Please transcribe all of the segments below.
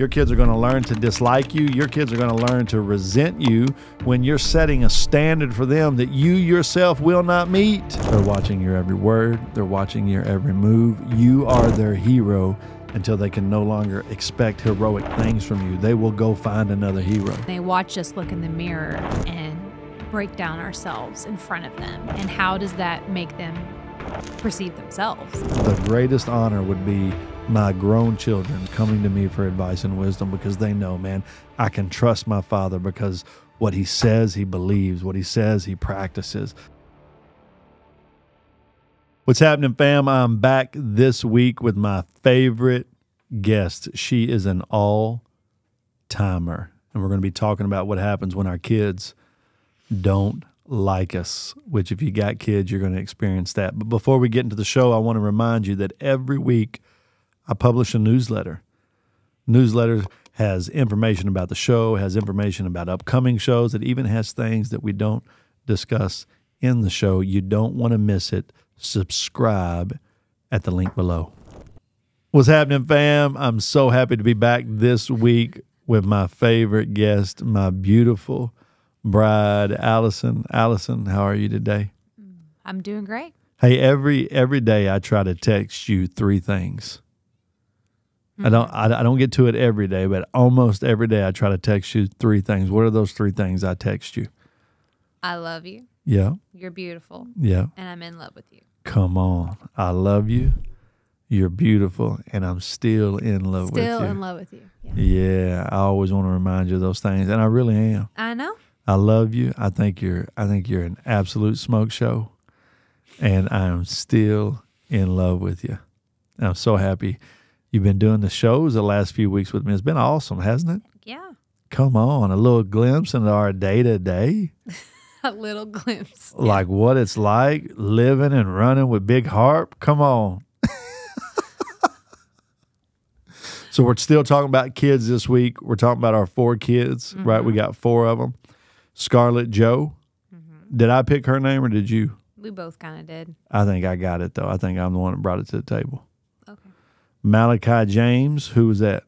Your kids are going to learn to dislike you. Your kids are going to learn to resent you when you're setting a standard for them that you yourself will not meet. They're watching your every word, they're watching your every move. You are their hero until they can no longer expect heroic things from you. They will go find another hero. They watch us look in the mirror and break down ourselves in front of them. And how does that make them perceive themselves? The greatest honor would be my grown children coming to me for advice and wisdom because they know, man, I can trust my father because what he says, he believes. What he says, he practices. What's happening, fam? I'm back this week with my favorite guest. She is an all timer. And we're going to be talking about what happens when our kids don't like us, which, if you got kids, you're going to experience that. But before we get into the show, I want to remind you that every week I publish a newsletter. Newsletter has information about the show, has information about upcoming shows, it even has things that we don't discuss in the show. You don't want to miss it. Subscribe at the link below. What's happening, fam? I'm so happy to be back this week with my favorite guest, my beautiful bride, Allyson. Allyson, how are you today? I'm doing great. Hey, every every day I try to text you three things. I don't mm-hmm. I, I don't get to it every day, but almost every day I try to text you three things. What are those three things I text you? I love you. Yeah, You're beautiful. yeah. And I'm in love with you. Come on. I love you. You're beautiful, and I'm still in love Still with you. in love with you. Yeah. Yeah, I always want to remind you of those things, and I really am. I know. I love you. I think you're I think you're an absolute smoke show. And I am still in love with you. And I'm so happy you've been doing the shows the last few weeks with me. It's been awesome, hasn't it? Yeah. Come on, a little glimpse into our day to day, A little glimpse. like what it's like living and running with Big Harp. Come on. so we're still talking about kids this week. We're talking about our four kids, right? We mm-hmm. got four of them. Scarlett Joe. Did I pick her name or did you? We both kind of did. I think I got it though. I think I'm the one that brought it to the table. Okay. Malachi James, who was that?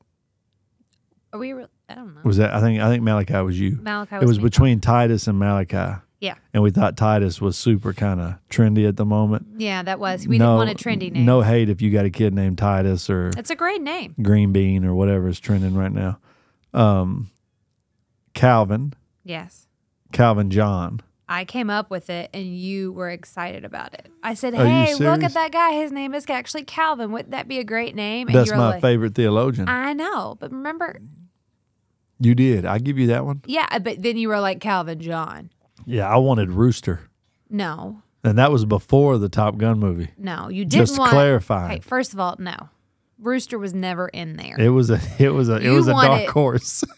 Are we? Re- I don't know. Was that I think I think Malachi was you. Malachi Was it was me. between Titus and Malachi. Yeah. And we thought Titus was super kind of trendy at the moment. Yeah, that was. We no, didn't want a trendy name. No hate if you got a kid named Titus or It's a great name. Green Bean or whatever is trending right now. Um, Calvin, Yes. Calvin John. I came up with it and you were excited about it. I said, Are hey, look at that guy. His name is actually Calvin. Wouldn't that be a great name? And That's you my like, favorite theologian. I know. But remember, you did. I give you that one. yeah, uh, but then you were like Calvin John. Yeah, I wanted Rooster. No, And that was before the Top Gun movie. no, you didn't Just want. clarifying. Hey, first of all, no. Rooster was never in there. It was a it was a it You was a dark horse.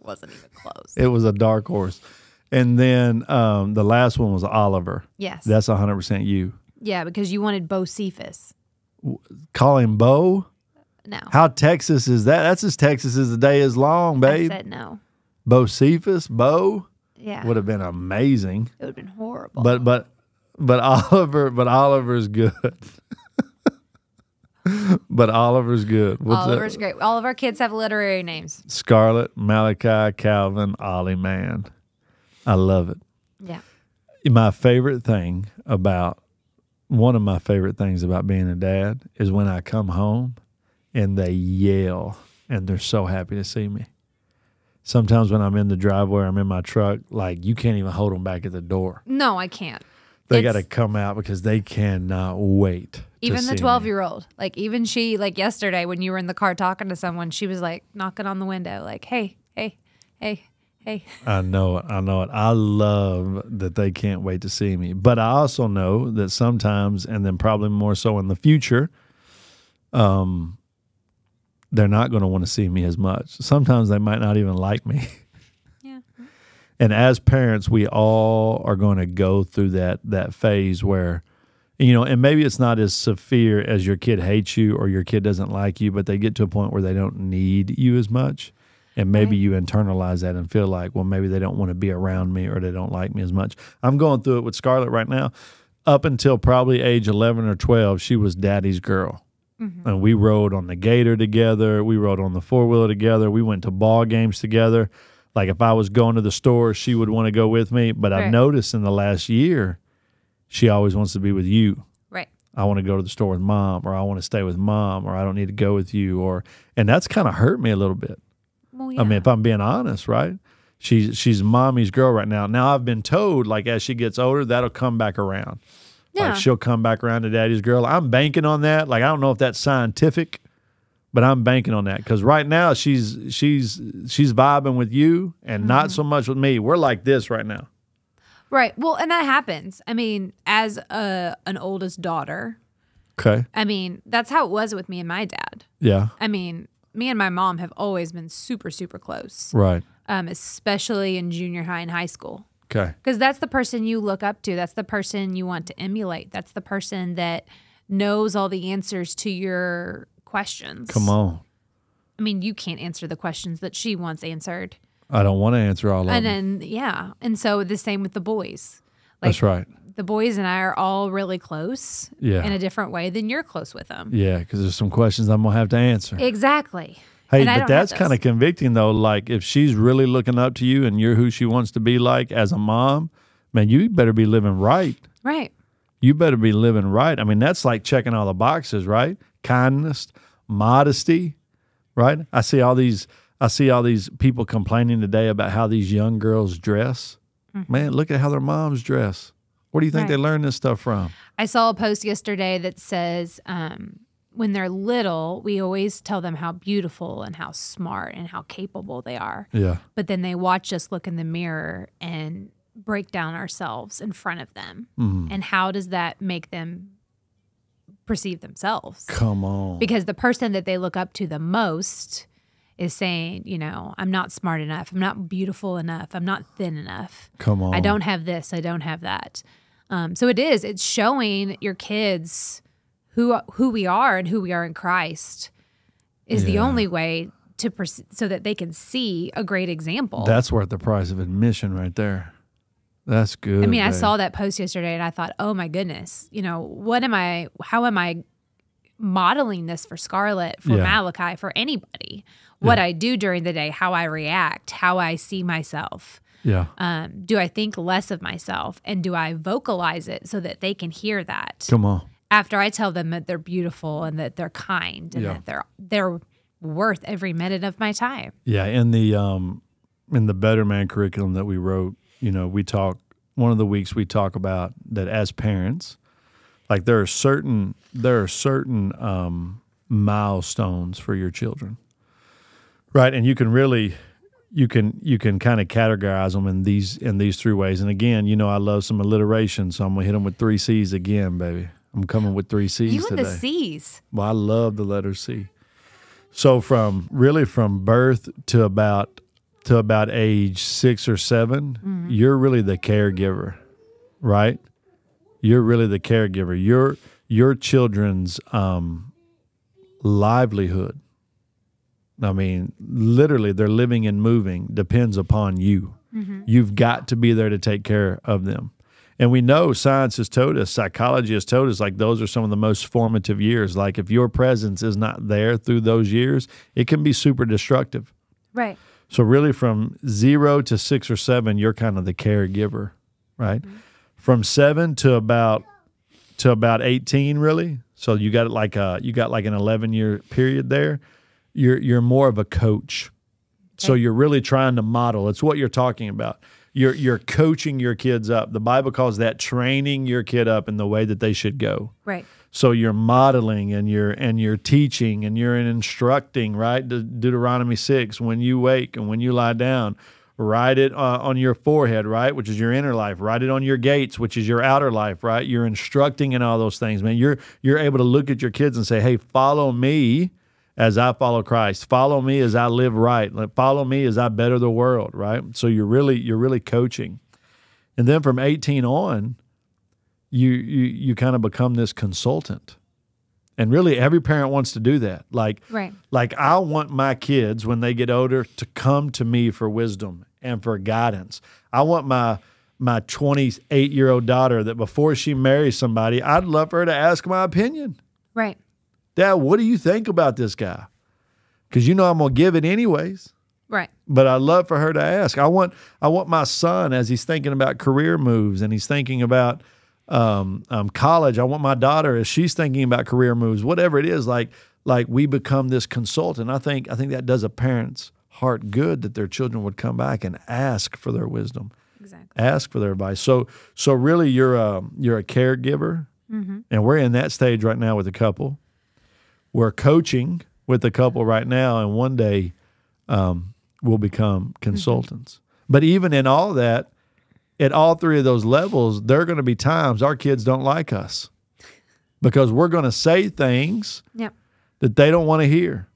wasn't even close. it was a dark horse. And then um, the last one was Oliver. yes. That's 100% you. yeah, because you wanted Bo Cephas. Call him Bo. No. How Texas is that? That's as Texas as the day is long, I babe. said no. Bo Cephas, Bo Yeah. would have been amazing. it would have been horrible. But but but Oliver but Oliver's good. but Oliver's good. What's that? Oliver's great. All of our kids have literary names. Scarlett, Malachi, Calvin, Ollie, man. I love it. Yeah. My favorite thing about one of my favorite things about being a dad is when I come home and they yell and they're so happy to see me. Sometimes when I'm in the driveway, I'm in my truck, like you can't even hold them back at the door. No, I can't. They got to come out because they cannot wait. even the me. 12 year old like even she like yesterday when you were in the car talking to someone she was like knocking on the window like hey hey hey hey I know it. I know it. I love that they can't wait to see me. But I also know that sometimes, and then probably more so in the future, um, they're not going to want to see me as much. Sometimes they might not even like me. And as parents, we all are going to go through that that phase where, you know, and maybe it's not as severe as your kid hates you or your kid doesn't like you, but they get to a point where they don't need you as much. And maybe Right. you internalize that and feel like, well, maybe they don't want to be around me or they don't like me as much. I'm going through it with Scarlett right now. Up until probably age 11 or 12, she was daddy's girl. Mm-hmm. And we rode on the Gator together. We rode on the four wheeler together. We went to ball games together. Like if I was going to the store, she would want to go with me. But I've noticed in the last year, she always wants to be with you. Right. I want to go to the store with mom, or I want to stay with mom, or I don't need to go with you, or and that's kind of hurt me a little bit. Well, yeah. I mean, if I'm being honest, right? She's she's mommy's girl right now. Now I've been told like as she gets older, that'll come back around. yeah. Like she'll come back around to daddy's girl. I'm banking on that. Like I don't know if that's scientific, but I'm banking on that because right now she's she's she's vibing with you and Mm-hmm. not so much with me. We're like this right now. right. Well, and that happens. I mean, as a an oldest daughter, Okay. I mean, that's how it was with me and my dad. Yeah. I mean, me and my mom have always been super, super close, Right. um, especially in junior high and high school. Okay. Because that's the person you look up to. That's the person you want to emulate. That's the person that knows all the answers to your questions. Come on. I mean, you can't answer the questions that she wants answered. I don't want to answer all of And them. And then, yeah. And so the same with the boys. Like, That's right. The boys and I are all really close Yeah. in a different way than you're close with them. Yeah, because there's some questions I'm gonna have to answer. Exactly. Hey, And but that's kind of convicting though. Like if she's really looking up to you and you're who she wants to be like as a mom, man, you better be living right. Right. You better be living right. I mean, that's like checking all the boxes, right? Kindness, modesty, right? I see all these I see all these people complaining today about how these young girls dress. Man, look at how their moms dress. Where do you think Mm-hmm. Right. they learn this stuff from? I saw a post yesterday that says um, when they're little, we always tell them how beautiful and how smart and how capable they are. Yeah. But then they watch us look in the mirror and break down ourselves in front of them. Mm-hmm. And how does that make them perceive themselves? Come on. Because the person that they look up to the most is saying, you know, I'm not smart enough. I'm not beautiful enough. I'm not thin enough. Come on. I don't have this. I don't have that. Um, so it is. It's showing your kids who who we are and who we are in Christ is the only way to so that they can see a great example. That's worth the price of admission right there. That's good. I mean, I saw that post yesterday and I thought, oh my goodness, you know, what am I? How am I modeling this for Scarlett, for Yeah. Malachi, for anybody? What I do during the day, how I react, how I see myself. Yeah. Um, do I think less of myself and do I vocalize it so that they can hear that Come on. after I tell them that they're beautiful and that they're kind and Yeah. that they're they're worth every minute of my time. Yeah, in the um in the Better Man curriculum that we wrote, you know, we talk one of the weeks we talk about that as parents, like there are certain there are certain um milestones for your children. Right? And you can really you can you can kind of categorize them in these in these three ways. And again, you know, I love some alliteration, so I'm gonna hit them with three C's again, baby. I'm coming with three C's You and today. the C's. Well, I love the letter C. So from really from birth to about to about age six or 7 you're really the caregiver, right? You're really the caregiver. Your your children's um, livelihood. I mean, literally, their living and moving depends upon you. You've got to be there to take care of them. And we know science has told us, psychology has told us, like those are some of the most formative years. Like if your presence is not there through those years, it can be super destructive. Right. So really, from zero to six or seven, you're kind of the caregiver, right? Mm-hmm. From seven to about to about eighteen, really. So you got it like a you got like an eleven year period there. You're you're more of a coach. So you're really trying to model. It's what you're talking about. You're you're coaching your kids up. The Bible calls that training your kid up in the way that they should go. Right. So you're modeling and you're and you're teaching and you're instructing, right? De- Deuteronomy six: when you wake and when you lie down, write it uh, on your forehead, right, which is your inner life. Write it on your gates, which is your outer life, right? You're instructing in all those things, man. You're you're able to look at your kids and say, "Hey, follow me." As I follow Christ, follow me as I live right. Follow me as I better the world, right? So you're really you're really coaching, and then from 18 on, you you you kind of become this consultant and really every parent wants to do that like Right. like i want my kids when they get older to come to me for wisdom and for guidance i want my my 28 year old daughter that before she marries somebody i'd love for her to ask my opinion Right. Dad, what do you think about this guy? Because you know I'm gonna give it anyways. Right. But I love for her to ask. I want I want my son as he's thinking about career moves and he's thinking about um, um, college. I want my daughter as she's thinking about career moves, whatever it is. Like like we become this consultant. I think I think that does a parent's heart good that their children would come back and ask for their wisdom, Exactly. ask for their advice. So so really, you're a you're a caregiver, and we're in that stage right now with a couple. We're coaching with a couple right now, and one day um, we'll become consultants. But even in all that, at all three of those levels, there are going to be times our kids don't like us because we're going to say things Yep. that they don't want to hear.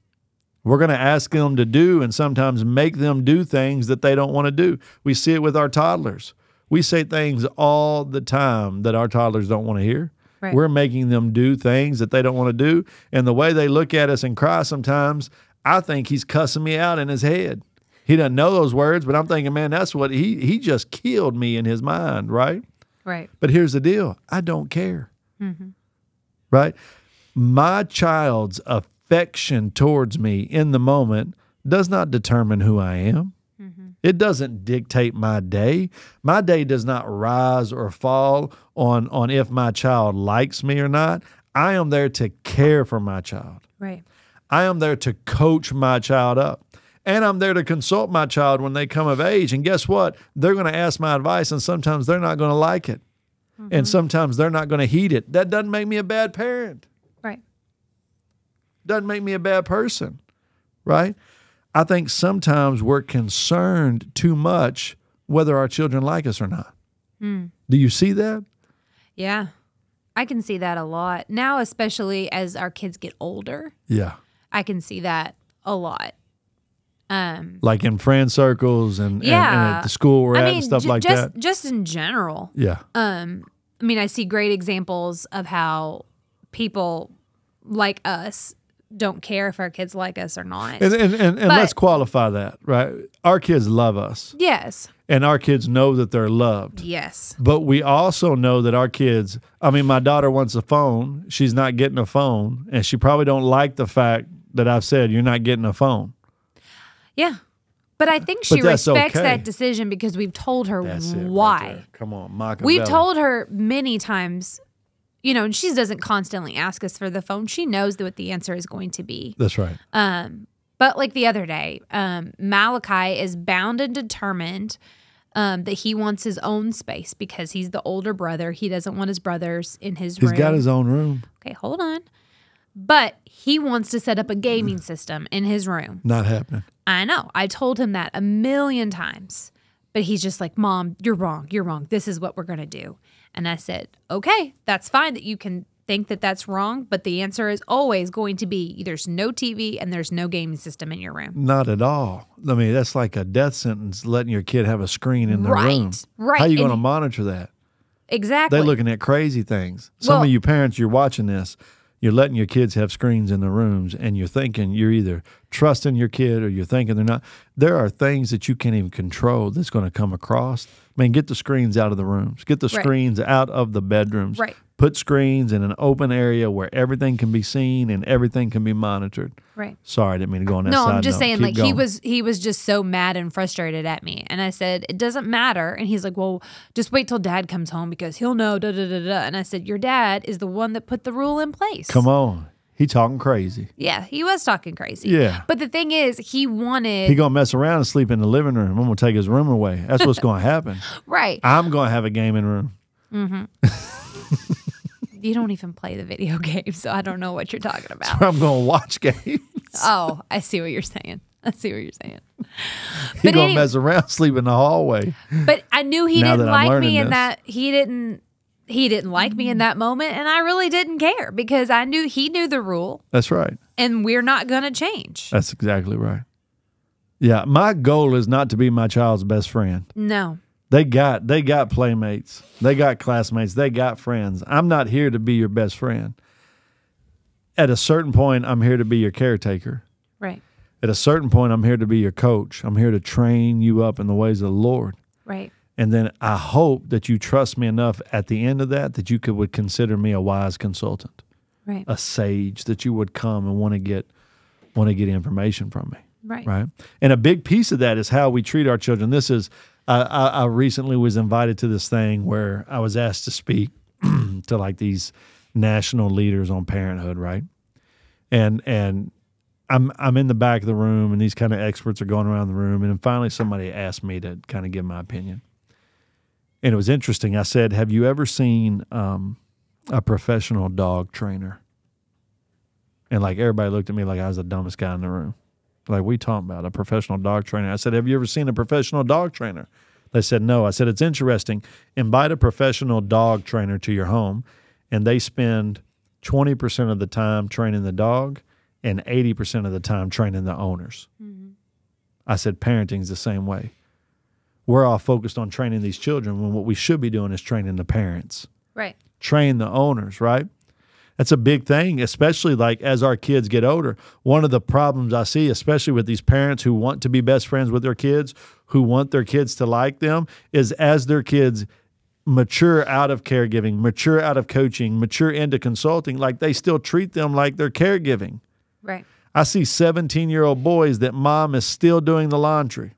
We're going to ask them to do and sometimes make them do things that they don't want to do. We see it with our toddlers. We say things all the time that our toddlers don't want to hear. Right. We're making them do things that they don't want to do. And the way they look at us and cry sometimes, I think he's cussing me out in his head. He doesn't know those words, but I'm thinking, man, that's what he he just killed me in his mind, right? Right. But here's the deal I don't care. Mm-hmm. Right? My child's affection towards me in the moment does not determine who I am. It doesn't dictate my day. My day does not rise or fall on, on if my child likes me or not. I am there to care for my child. Right. I am there to coach my child up. And I'm there to consult my child when they come of age. And guess what? They're going to ask my advice, and sometimes they're not going to like it. And mm-hmm. sometimes they're not going to heed it. That doesn't make me a bad parent, Right. doesn't make me a bad person, right? I think sometimes we're concerned too much whether our children like us or not. Do you see that? Yeah. I can see that a lot. Now, especially as our kids get older, Yeah. I can see that a lot. Um, Like in friend circles and, and- and, Yeah. at the school we're I at mean, and stuff like just that. just in general. Yeah. Um, I mean, I see great examples of how people like us don't care if our kids like us or not. And, and, and, and But- let's qualify that, right? Our kids love us, yes. and our kids know that they're loved. Yes. But we also know that our kids, I mean, my daughter wants a phone. She's not getting a phone, and she probably don't like the fact that I've said you're not getting a phone. Yeah. But I think she respects okay. that decision because we've told her That's right why. there. Come on, Machiavelli. We've told her many times, you know, and she doesn't constantly ask us for the phone. She knows what the answer is going to be. That's right. Um, but like the other day, um, Malachi is bound and determined um, that he wants his own space because he's the older brother. He doesn't want his brothers in his He's room. got his own room. okay, hold on. But he wants to set up a gaming system in his room. Not happening. I know. I told him that a million times. But he's just like, Mom, you're wrong. You're wrong. This is what we're going to do. And I said, Okay, that's fine that you can think that that's wrong. But the answer is always going to be there's no TV and there's no gaming system in your room. Not at all. I mean, that's like a death sentence letting your kid have a screen in their Right, room. right. How are you going to monitor that? Exactly. They're looking at crazy things. Some Well- of you parents, you're watching this, you're letting your kids have screens in the rooms, and you're thinking you're either trusting your kid or you're thinking they're not. There are things that you can't even control that's going to come across. I mean, get the screens out of the rooms, get the Right. screens out of the bedrooms. Right. Put screens in an open area where everything can be seen and everything can be monitored. right. Sorry, I didn't mean to go on that No, I'm just note. saying, Keep like he was he was just so mad and frustrated at me, and I said it doesn't matter, and he's like, well, just wait till Dad comes home because he'll know. Da da da da. And I said, your dad is the one that put the rule in place. Come on. He talking crazy. Yeah, he was talking crazy. Yeah. But the thing is, he wanted He gonna mess around and sleep in the living room. I'm gonna take his room away. That's what's gonna happen. right. I'm gonna have a gaming room. Mm-hmm. You don't even play the video game, so I don't know what you're talking about. I'm gonna watch games. oh, I see what you're saying. I see what you're saying. He But gonna mess around, sleep in the hallway. But I knew he didn't like me and that he didn't he didn't like me in mm. that moment and I really didn't care because I knew he knew the rule That's right. and we're not going to change. That's exactly right. Yeah, my goal is not to be my child's best friend. No. They got they got playmates. They got classmates. They got friends. I'm not here to be your best friend. At a certain point, I'm here to be your caretaker. Right. At a certain point, I'm here to be your coach. I'm here to train you up in the ways of the Lord. Right. And then I hope that you trust me enough at the end of that that you could would consider me a wise consultant. Right. a sage that you would come and want to get want to get information from me right. right and a big piece of that is how we treat our children this is I, I, I recently was invited to this thing where i was asked to speak to like these national leaders on parenthood right and and i'm i'm in the back of the room and these kind of experts are going around the room and then finally somebody asked me to kind of give my opinion and it was interesting i said have you ever seen um, a professional dog trainer and like everybody looked at me like i was the dumbest guy in the room like, we talking about a professional dog trainer? I said, Have you ever seen a professional dog trainer? They said, No. I said, It's interesting. Invite a professional dog trainer to your home, and they spend 20% of the time training the dog and 80% of the time training the owners. I said, Parenting's the same way. We're all focused on training these children when what we should be doing is training the parents Right. train the owners, right? That's a big thing, especially like as our kids get older. One of the problems I see, especially with these parents who want to be best friends with their kids, who want their kids to like them, is as their kids mature out of caregiving, mature out of coaching, mature into consulting, like they still treat them like they're caregiving. Right. I see 17 year old boys that mom is still doing the laundry.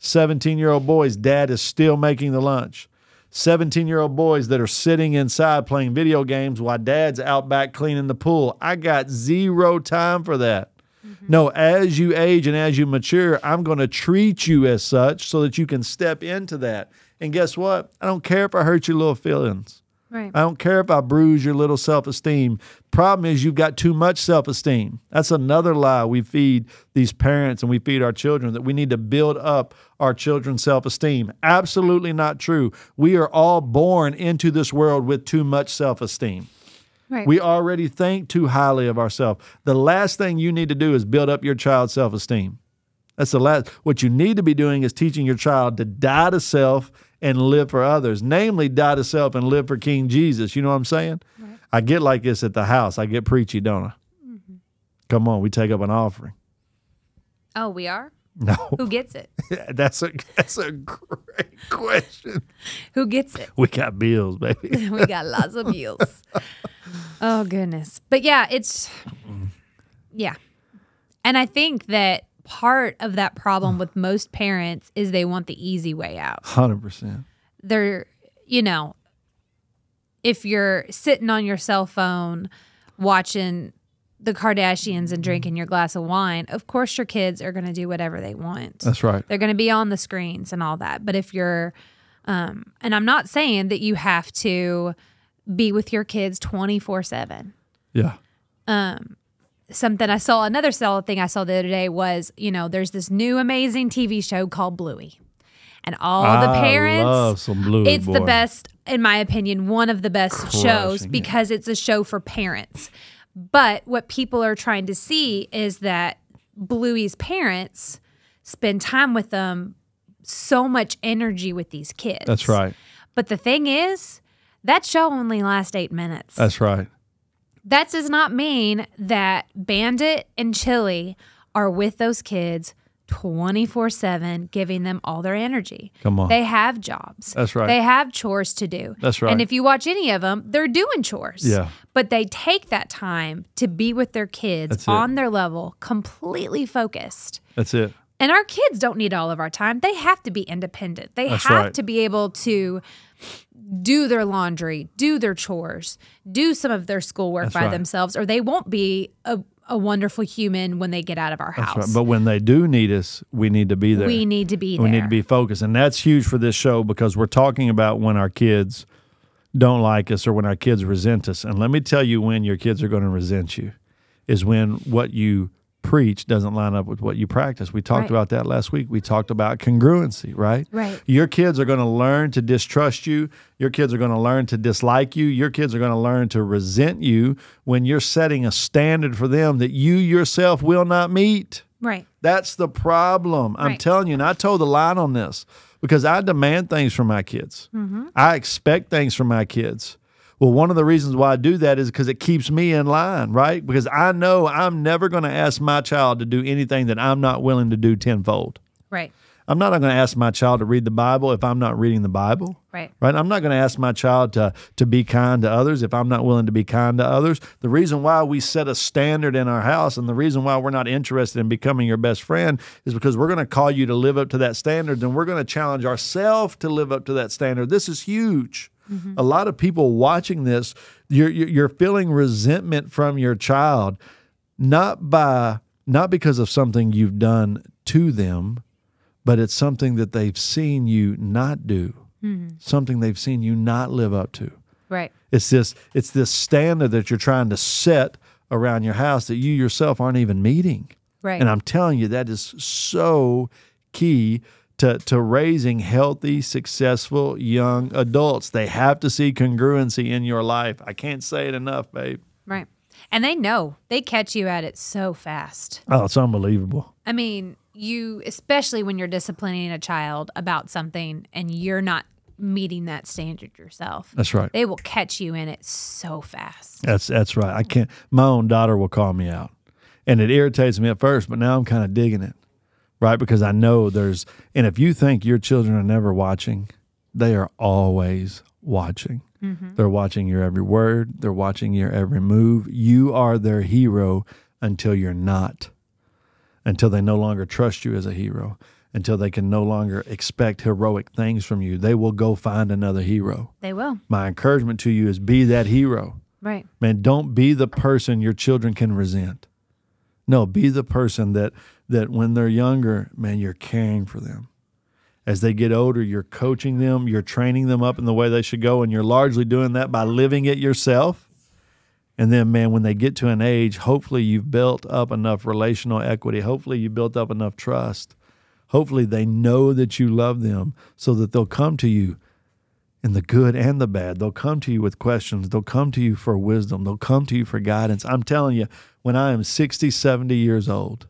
17 year old boys, dad is still making the lunch. 17 year old boys that are sitting inside playing video games while dad's out back cleaning the pool. I got zero time for that. Mm-hmm. No, as you age and as you mature, I'm going to treat you as such so that you can step into that. And guess what? I don't care if I hurt your little feelings. Right. I don't care if I bruise your little self esteem. Problem is, you've got too much self esteem. That's another lie we feed these parents and we feed our children that we need to build up our children's self esteem. Absolutely not true. We are all born into this world with too much self esteem. Right. We already think too highly of ourselves. The last thing you need to do is build up your child's self esteem. That's the last. What you need to be doing is teaching your child to die to self and live for others, namely, die to self and live for King Jesus. You know what I'm saying? I get like this at the house. I get preachy, don't I? Mm-hmm. Come on, we take up an offering. oh, we are? No, Who gets it? that's a that's a great question. Who gets it? We got bills, baby. we got lots of bills. oh goodness. But yeah, it's yeah. And I think that part of that problem mm. with most parents is they want the easy way out. Hundred percent. They're, you know, if you're sitting on your cell phone watching the Kardashians and mm-hmm. drinking your glass of wine, of course your kids are going to do whatever they want. That's right. They're going to be on the screens and all that. But if you're, um, and I'm not saying that you have to be with your kids 24 7. Yeah. Um, Something I saw, another solid thing I saw the other day was, you know, there's this new amazing TV show called Bluey. And all the parents, love some Bluey, it's the best, in my opinion, one of the best shows Crushing it. because it's a show for parents. But what people are trying to see is that Bluey's parents spend time with them, so much energy with these kids. That's right. But the thing is, that show only lasts eight minutes. That's right. That does not mean that Bandit and Chili are with those kids 24 7, giving them all their energy. Come on. They have jobs. That's right. They have chores to do. That's right. And if you watch any of them, they're doing chores. Yeah. But they take that time to be with their kids That's it. on their level, completely focused. That's it. And our kids don't need all of our time. They have to be independent. They That's have right. to be able to do their laundry, do their chores, do some of their schoolwork That's by right. themselves, or they won't be a, a wonderful human when they get out of our That's house. right. But when they do need us, we need to be there. we need to be there. We need to be focused. And that's huge for this show because we're talking about when our kids don't like us or when our kids resent us. And let me tell you when your kids are going to resent you is when what you preach doesn't line up with what you practice. We talked Right. about that last week. We talked about congruency, right? Right. Your kids are going to learn to distrust you. Your kids are going to learn to dislike you. Your kids are going to learn to resent you when you're setting a standard for them that you yourself will not meet. right. That's the problem. I'm Right. telling you, and I told the line on this because I demand things from my kids. Mm-hmm. I expect things from my kids. Well, one of the reasons why I do that is because it keeps me in line, right? Because I know I'm never going to ask my child to do anything that I'm not willing to do tenfold. Right. I'm not going to ask my child to read the Bible if I'm not reading the Bible. Right. Right. I'm not going to ask my child to to be kind to others if I'm not willing to be kind to others. The reason why we set a standard in our house and the reason why we're not interested in becoming your best friend is because we're going to call you to live up to that standard and we're going to challenge ourselves to live up to that standard. This is huge. Mm-hmm. A lot of people watching this, you're you're you're feeling resentment from your child, not by not because of something you've done to them, but it's something that they've seen you not do, mm-hmm. something they've seen you not live up to. Right. It's this it's this standard that you're trying to set around your house that you yourself aren't even meeting. Right. And I'm telling you that is so key to, to raising healthy, successful young adults. They have to see congruency in your life. I can't say it enough, babe. right. And they know. They catch you at it so fast. Oh, it's unbelievable. I mean, you especially when you're disciplining a child about something and you're not meeting that standard yourself. That's right. They will catch you in it so fast. That's that's right. I can't. My own daughter will call me out, and it irritates me at first, but now I'm kind of digging it, right? Because I know there's. And if you think your children are never watching, they are always watching. Mm-hmm. They're watching your every word. They're watching your every move. You are their hero until you're not. Until they no longer trust you as a hero. Until they can no longer expect heroic things from you. They will go find another hero. They will. My encouragement to you is be that hero. Right. Man, don't be the person your children can resent. No, be the person that that when they're younger, man, you're caring for them. As they get older, you're coaching them, you're training them up in the way they should go, and you're largely doing that by living it yourself. And then, man, when they get to an age, hopefully you've built up enough relational equity. Hopefully you built up enough trust. Hopefully they know that you love them so that they'll come to you in the good and the bad. They'll come to you with questions. They'll come to you for wisdom. They'll come to you for guidance. I'm telling you, when I am 60, 70 years old,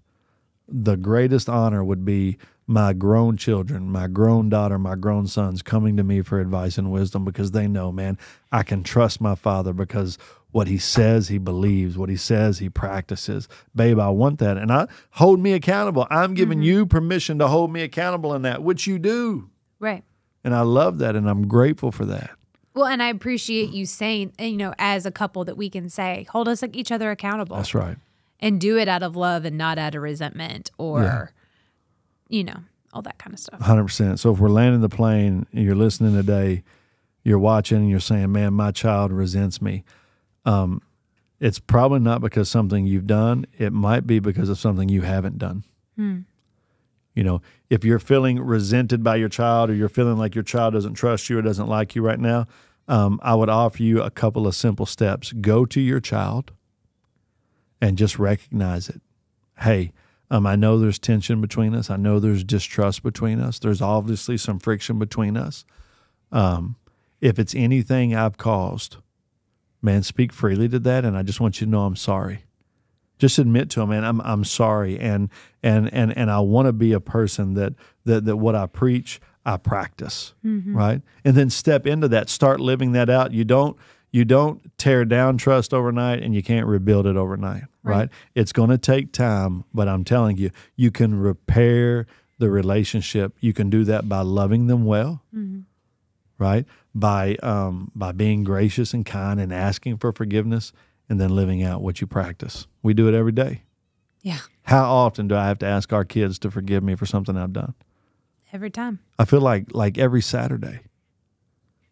the greatest honor would be my grown children, my grown daughter, my grown sons coming to me for advice and wisdom because they know, man, I can trust my father because what he says he believes, what he says he practices. Babe, I want that. And I hold me accountable. I'm giving mm-hmm. you permission to hold me accountable in that, which you do. Right. And I love that and I'm grateful for that. Well, and I appreciate you saying, you know, as a couple that we can say, hold us like each other accountable That's right. and do it out of love and not out of resentment or, you know, all that kind of stuff. Hundred percent. So if we're landing the plane, and you're listening today, you're watching, and you're saying, "Man, my child resents me." Um, it's probably not because something you've done. It might be because of something you haven't done. You know, if you're feeling resented by your child, or you're feeling like your child doesn't trust you or doesn't like you right now, um, I would offer you a couple of simple steps. Go to your child and just recognize it. Hey, um, I know there's tension between us. I know there's distrust between us. There's obviously some friction between us. Um, if it's anything I've caused, man, speak freely to that, and I just want you to know I'm sorry. Just admit to him, man, I'm I'm sorry, and and and and I want to be a person that that that what I preach, I practice, right? And then step into that, start living that out. You don't you don't tear down trust overnight, and you can't rebuild it overnight, right? Right. It's going to take time, but I'm telling you, you can repair the relationship. You can do that by loving them well, right? By um, by being gracious and kind and asking for forgiveness, and then living out what you practice. We do it every day. Yeah. How often do I have to ask our kids to forgive me for something I've done? Every time. I feel like like every Saturday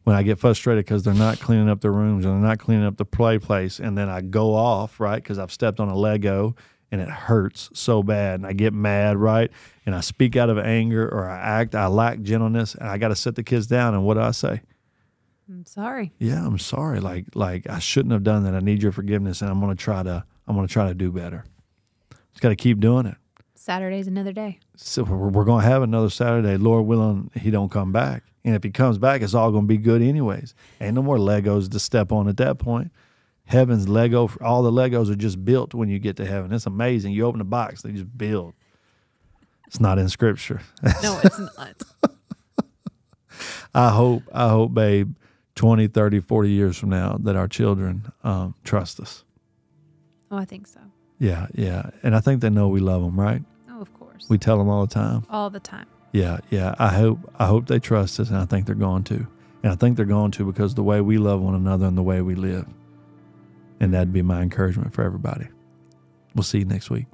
when I get frustrated because they're not cleaning up their rooms and they're not cleaning up the play place, and then I go off right because I've stepped on a Lego and it hurts so bad, and I get mad right, and I speak out of anger or I act, I lack gentleness, and I got to sit the kids down, and what do I say? I'm sorry. Yeah, I'm sorry. Like like I shouldn't have done that. I need your forgiveness, and I'm gonna try to I'm gonna try to do better. Just got to keep doing it. Saturday's another day. So we're, we're going to have another Saturday. Lord willing, he don't come back. And if he comes back, it's all going to be good anyways. Ain't no more Legos to step on at that point. Heaven's Lego, all the Legos are just built when you get to heaven. It's amazing. You open the box, they just build. It's not in scripture. No, it's not. I hope, I hope, babe, 20, 30, 40 years from now that our children um, trust us. oh, I think so. Yeah, yeah. And I think they know we love them, right? Oh, of course. We tell them all the time. all the time. Yeah, yeah. I hope I hope they trust us, and I think they're going to. And I think they're going to because the way we love one another and the way we live. And that'd be my encouragement for everybody. We'll see you next week.